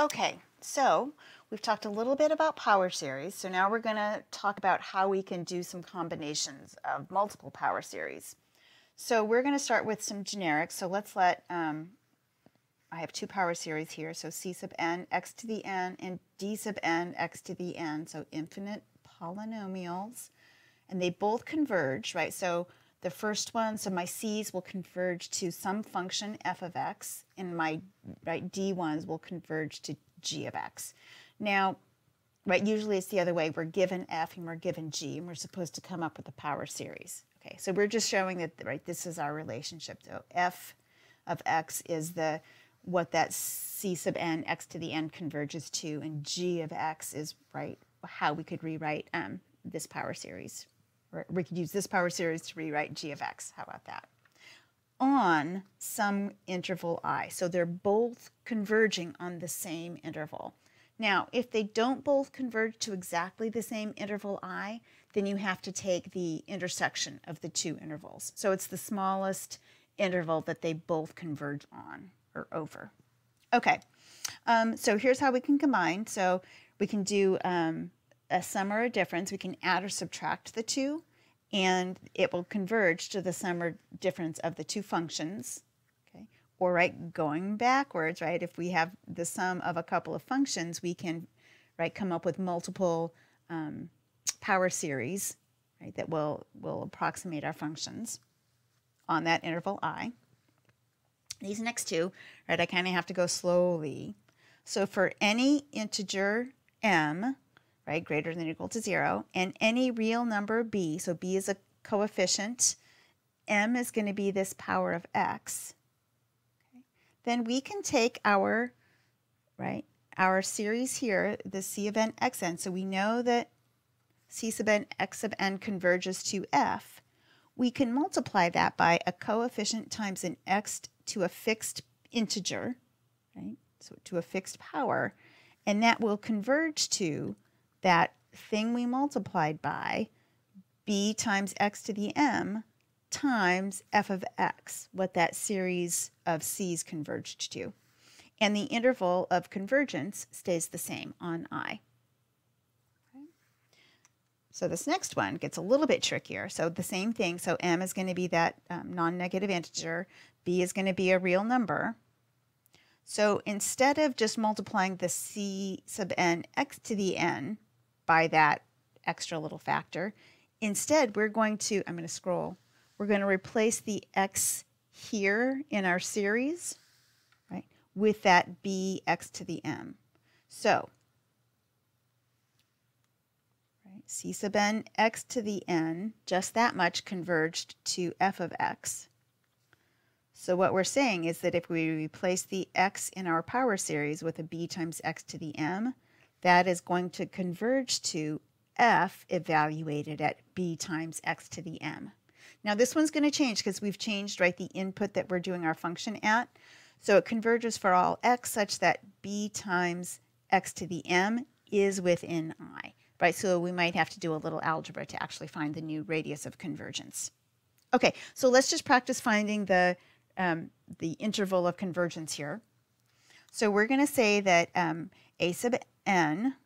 Okay, so we've talked a little bit about power series. So now we're going to talk about how we can do some combinations of multiple power series. So we're going to start with some generics. So let's let, um, I have two power series here. So C sub n, x to the n, and d sub n, x to the n. So infinite polynomials. And they both converge, right? So the first one, so my C's will converge to some function f of x, and my right D1s will converge to g of x. Now, right, usually it's the other way. We're given f and we're given g, and we're supposed to come up with a power series. Okay, so we're just showing that, right, this is our relationship. So f of x is the what that c sub n x to the n converges to, and g of x is, right, how we could rewrite um, this power series we could use this power series to rewrite g of x. How about that? On some interval i. So they're both converging on the same interval. Now, if they don't both converge to exactly the same interval i, then you have to take the intersection of the two intervals. So it's the smallest interval that they both converge on or over. Okay, um, so here's how we can combine. So we can do um, a sum or a difference, we can add or subtract the two, and it will converge to the sum or difference of the two functions. Okay? Or right, going backwards, right, if we have the sum of a couple of functions, we can right come up with multiple um, power series right, that will, will approximate our functions on that interval i. These next two, right, I kind of have to go slowly. So for any integer m, right, greater than or equal to zero, and any real number b, so b is a coefficient, m is going to be this power of x, okay, then we can take our, right, our series here, the c of n xn, so we know that c sub n x sub n converges to f, we can multiply that by a coefficient times an x to a fixed integer, right, so to a fixed power, and that will converge to that thing we multiplied by, b times x to the m, times f of x, what that series of c's converged to. And the interval of convergence stays the same on i. So this next one gets a little bit trickier. So the same thing. So m is going to be that um, non-negative integer. b is going to be a real number. So instead of just multiplying the c sub n x to the n by that extra little factor. Instead, we're going to, I'm going to scroll, we're going to replace the x here in our series, right, with that bx to the m. So, right, c sub n x to the n, just that much converged to f of x. So what we're saying is that if we replace the x in our power series with a b times x to the m, that is going to converge to f evaluated at b times x to the m. Now this one's going to change because we've changed right the input that we're doing our function at. So it converges for all x such that b times x to the m is within i. Right, so we might have to do a little algebra to actually find the new radius of convergence. Okay, so let's just practice finding the, um, the interval of convergence here. So we're going to say that um, a sub n,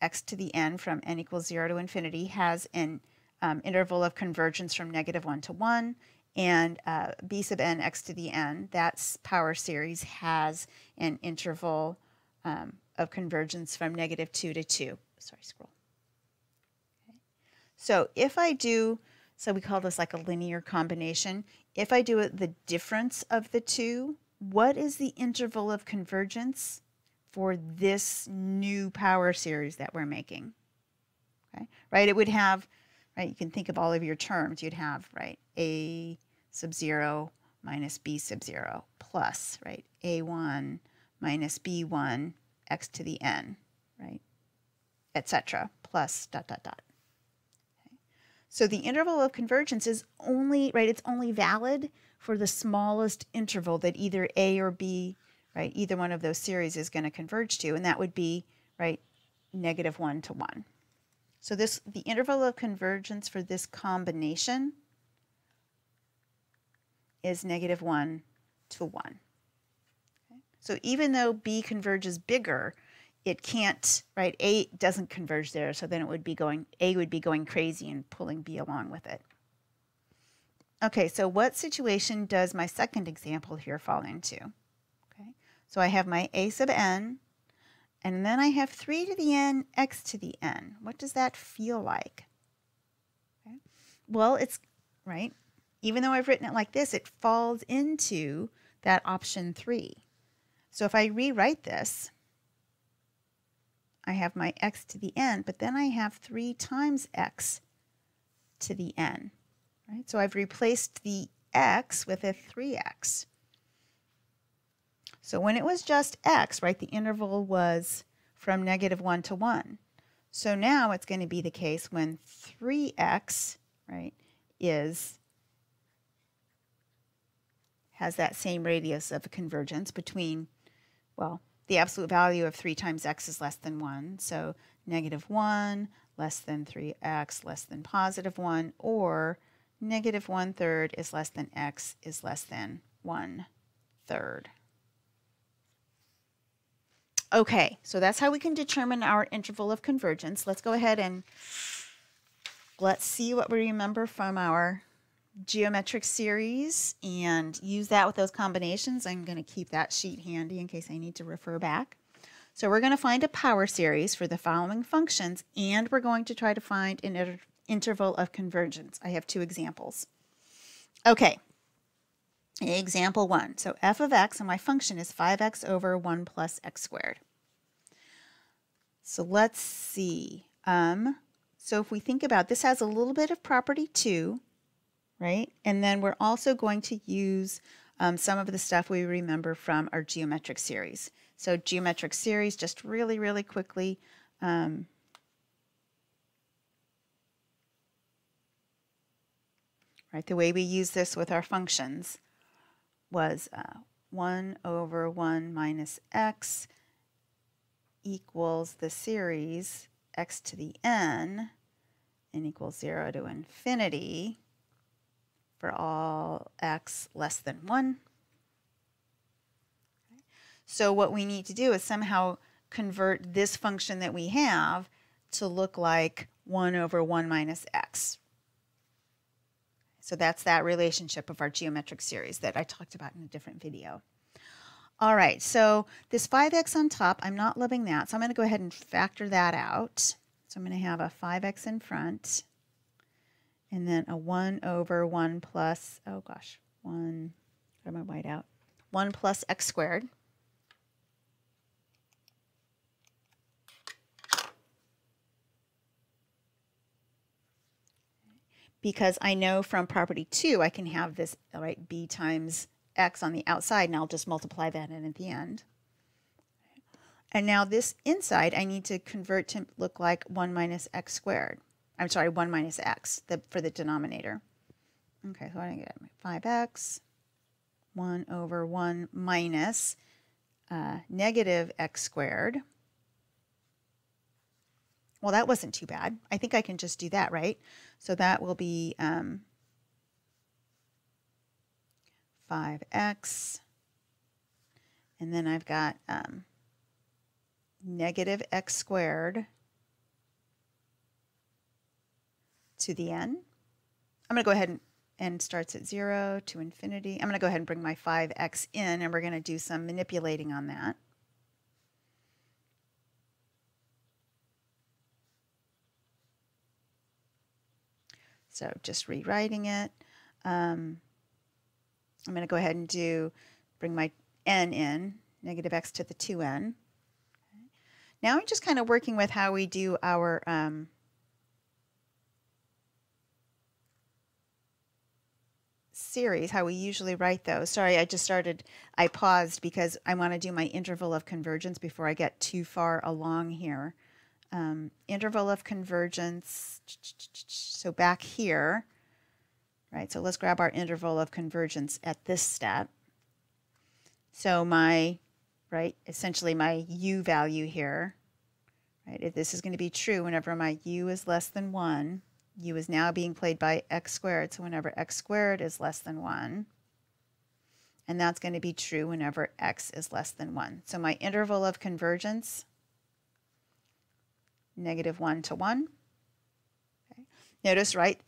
x to the n from n equals 0 to infinity, has an um, interval of convergence from negative 1 to 1, and uh, b sub n x to the n, that power series has an interval um, of convergence from negative 2 to 2. Sorry, scroll. Okay. So if I do, so we call this like a linear combination. If I do the difference of the two, what is the interval of convergence? For this new power series that we're making. Okay, right? It would have, right? You can think of all of your terms. You'd have, right, a sub zero minus b sub zero plus, right, a1 minus b1 x to the n, right, etc. plus dot dot dot. Okay. So the interval of convergence is only, right, it's only valid for the smallest interval that either a or b right? Either one of those series is going to converge to, and that would be, right, negative 1 to 1. So this the interval of convergence for this combination is negative 1 to 1. Okay? So even though B converges bigger, it can't, right? A doesn't converge there, so then it would be going, A would be going crazy and pulling B along with it. Okay, so what situation does my second example here fall into? So I have my A sub n, and then I have 3 to the n, x to the n. What does that feel like? Okay. Well, it's, right, even though I've written it like this, it falls into that option 3. So if I rewrite this, I have my x to the n, but then I have 3 times x to the n. Right? So I've replaced the x with a 3x. So when it was just x, right, the interval was from negative 1 to 1. So now it's going to be the case when 3x, right, is has that same radius of convergence between, well, the absolute value of 3 times x is less than 1. So negative 1 less than 3x less than positive 1, or negative 1 third is less than x is less than 1 third. Okay, so that's how we can determine our interval of convergence. Let's go ahead and let's see what we remember from our geometric series and use that with those combinations. I'm going to keep that sheet handy in case I need to refer back. So we're going to find a power series for the following functions, and we're going to try to find an inter interval of convergence. I have two examples. Okay, example one. So f of x, and my function is 5x over 1 plus x squared. So let's see. Um, so if we think about this has a little bit of property 2, right? And then we're also going to use um, some of the stuff we remember from our geometric series. So geometric series, just really, really quickly. Um, right, the way we use this with our functions was uh, 1 over 1 minus x equals the series x to the n and equals 0 to infinity for all x less than 1. So what we need to do is somehow convert this function that we have to look like 1 over 1 minus x. So that's that relationship of our geometric series that I talked about in a different video. All right, so this 5x on top, I'm not loving that, so I'm going to go ahead and factor that out. So I'm going to have a 5x in front and then a 1 over 1 plus, oh gosh, 1, got my white out, 1 plus x squared. Because I know from property 2 I can have this, right, b times x on the outside, and I'll just multiply that in at the end. And now this inside I need to convert to look like 1 minus x squared. I'm sorry, 1 minus x the, for the denominator. Okay, so I get 5x, 1 over 1 minus uh, negative x squared. Well, that wasn't too bad. I think I can just do that, right? So that will be um, 5x, and then I've got um, negative x squared to the n. I'm going to go ahead and, and starts at 0 to infinity. I'm going to go ahead and bring my 5x in, and we're going to do some manipulating on that. So just rewriting it. Um, I'm going to go ahead and do bring my n in, negative x to the 2n. Now I'm just kind of working with how we do our um, series, how we usually write those. Sorry, I just started, I paused because I want to do my interval of convergence before I get too far along here. Um, interval of convergence, so back here, right, so let's grab our interval of convergence at this step. So my, right, essentially my u value here, right, if this is going to be true whenever my u is less than 1, u is now being played by x squared. So whenever x squared is less than 1, and that's going to be true whenever x is less than 1. So my interval of convergence, negative 1 to 1. Okay. Notice, right,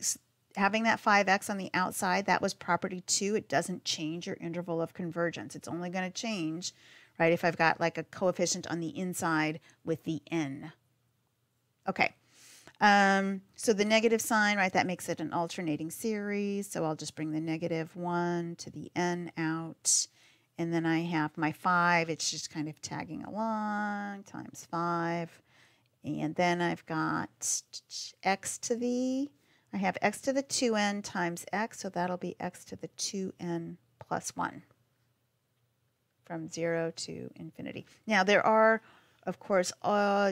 having that 5x on the outside, that was property 2. It doesn't change your interval of convergence. It's only going to change, right, if I've got like a coefficient on the inside with the n. Okay. Um, so the negative sign, right, that makes it an alternating series. So I'll just bring the negative 1 to the n out. And then I have my 5. It's just kind of tagging along times 5. And then I've got x to the, I have x to the 2n times x. So that'll be x to the 2n plus 1 from 0 to infinity. Now there are, of course,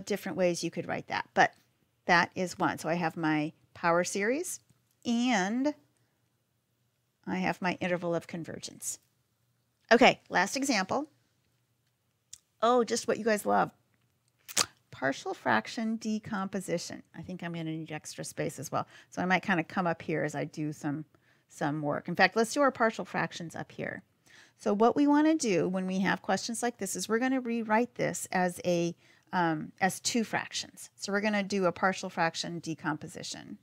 different ways you could write that. But that is 1. So I have my power series and I have my interval of convergence. Okay, last example. Oh, just what you guys love. Partial fraction decomposition. I think I'm going to need extra space as well. So I might kind of come up here as I do some, some work. In fact, let's do our partial fractions up here. So what we want to do when we have questions like this is we're going to rewrite this as a um, as two fractions. So we're going to do a partial fraction decomposition.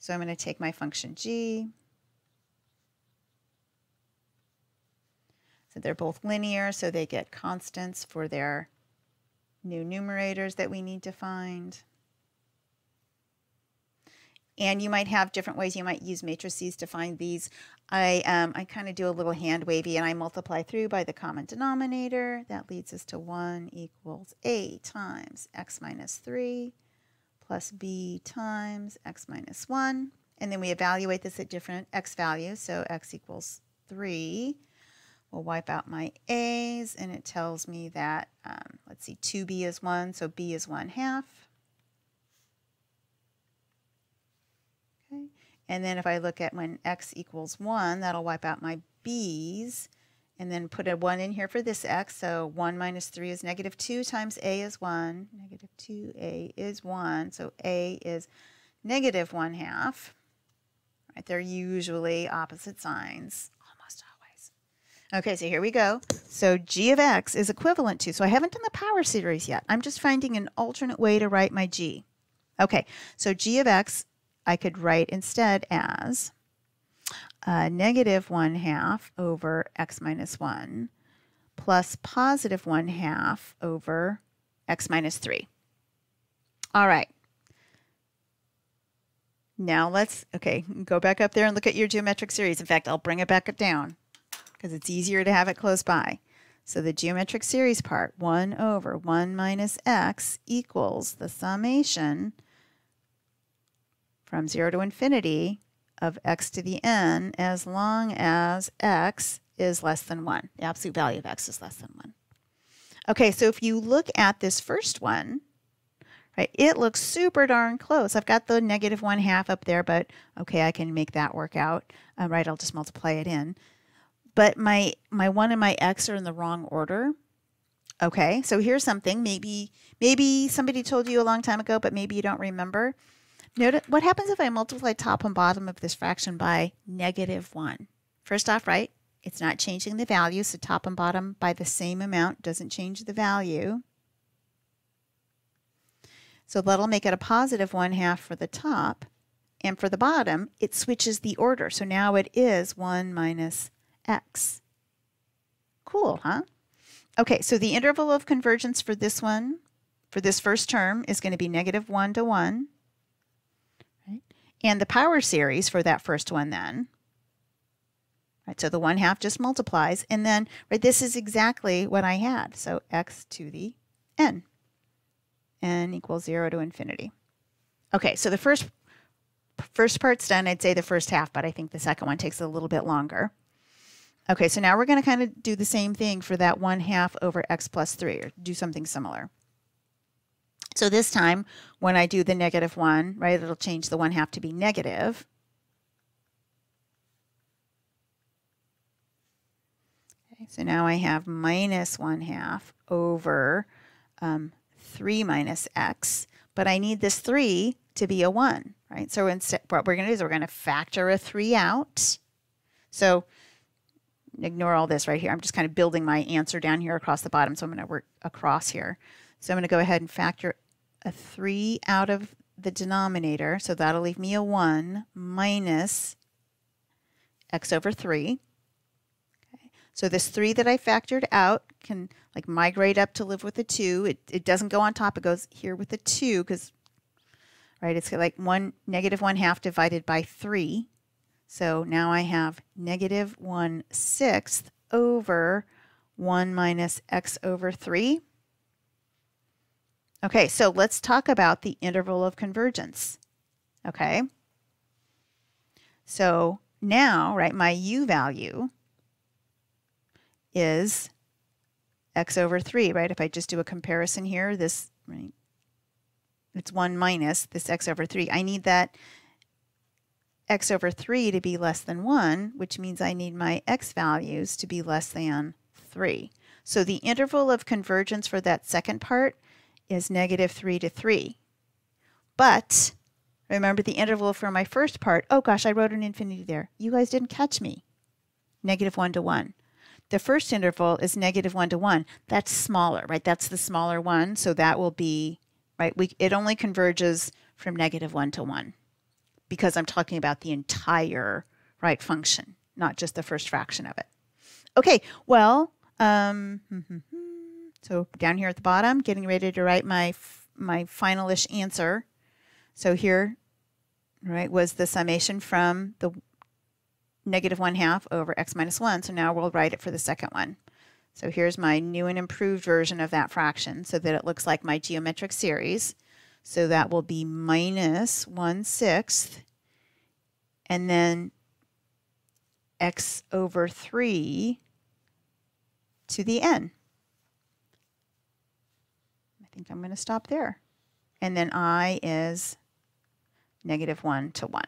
So I'm going to take my function g. So they're both linear, so they get constants for their new numerators that we need to find. And you might have different ways. You might use matrices to find these. I, um, I kind of do a little hand wavy and I multiply through by the common denominator. That leads us to 1 equals a times x minus 3 plus b times x minus 1. And then we evaluate this at different x values. So x equals 3. We'll wipe out my a's and it tells me that, um, let's see, 2b is 1, so b is 1 half. Okay. And then if I look at when x equals 1, that'll wipe out my b's. And then put a 1 in here for this x. So 1 minus 3 is negative 2 times a is 1. Negative 2a is 1. So a is negative 1 half. Right, they're usually opposite signs. Okay, so here we go. So g of x is equivalent to, so I haven't done the power series yet. I'm just finding an alternate way to write my g. Okay, so g of x I could write instead as uh, negative 1 half over x minus 1 plus positive 1 half over x minus 3. All right. Now let's, okay, go back up there and look at your geometric series. In fact, I'll bring it back down because it's easier to have it close by. So the geometric series part, 1 over 1 minus x equals the summation from 0 to infinity of x to the n as long as x is less than 1. The absolute value of x is less than 1. Okay, so if you look at this first one, right, it looks super darn close. I've got the negative 1 half up there, but okay, I can make that work out. Uh, right, I'll just multiply it in. But my, my 1 and my x are in the wrong order. Okay, so here's something. Maybe, maybe somebody told you a long time ago, but maybe you don't remember. Notice what happens if I multiply top and bottom of this fraction by negative 1? First off, right, it's not changing the value, so top and bottom by the same amount doesn't change the value. So that'll make it a positive 1 half for the top. And for the bottom, it switches the order. So now it is 1 minus x. Cool, huh? Okay, so the interval of convergence for this one, for this first term, is going to be negative 1 to 1. Right? And the power series for that first one then, right, so the 1 half just multiplies. And then, right, this is exactly what I had. So x to the n. n equals 0 to infinity. Okay, so the first first part's done. I'd say the first half, but I think the second one takes a little bit longer. Okay, so now we're going to kind of do the same thing for that 1 half over x plus 3, or do something similar. So this time, when I do the negative 1, right, it'll change the 1 half to be negative. Okay, so now I have minus 1 half over um, 3 minus x, but I need this 3 to be a 1. right? So instead, what we're going to do is we're going to factor a 3 out. So ignore all this right here. I'm just kind of building my answer down here across the bottom. So I'm going to work across here. So I'm going to go ahead and factor a 3 out of the denominator. So that'll leave me a 1 minus x over 3. Okay. So this 3 that I factored out can like migrate up to live with a 2. It, it doesn't go on top. It goes here with a 2 because, right, it's like 1 negative 1 half divided by 3. So now I have negative 1 sixth over 1 minus x over 3. Okay, so let's talk about the interval of convergence. Okay. So now, right, my u value is x over 3, right? If I just do a comparison here, this, right, it's 1 minus this x over 3. I need that x over 3 to be less than 1, which means I need my x values to be less than 3. So the interval of convergence for that second part is negative 3 to 3. But remember the interval for my first part. Oh gosh, I wrote an infinity there. You guys didn't catch me. Negative 1 to 1. The first interval is negative 1 to 1. That's smaller, right? That's the smaller one. So that will be, right? We, it only converges from negative 1 to 1 because I'm talking about the entire right function, not just the first fraction of it. Okay, well, um, so down here at the bottom, getting ready to write my my finalish answer. So here, right, was the summation from the negative 1 half over x minus 1. So now we'll write it for the second one. So here's my new and improved version of that fraction so that it looks like my geometric series. So that will be minus 1 sixth and then x over 3 to the n. I think I'm going to stop there. And then i is negative 1 to 1.